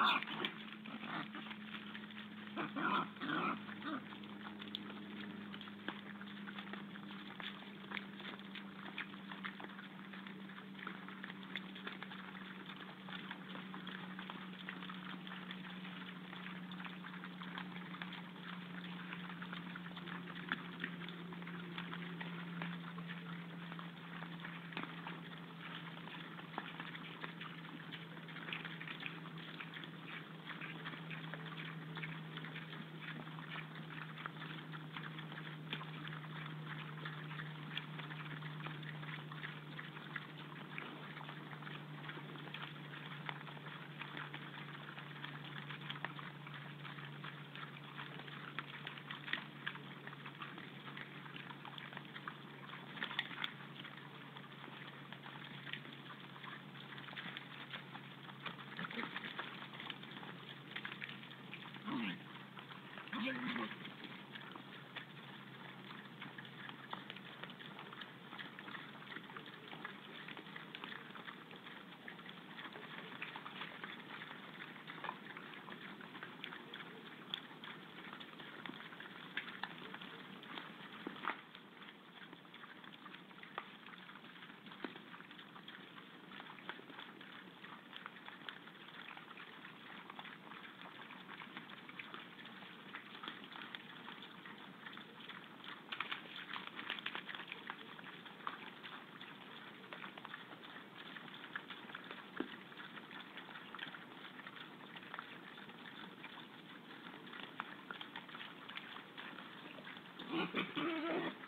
Thank you. Hallelujah. Thank you.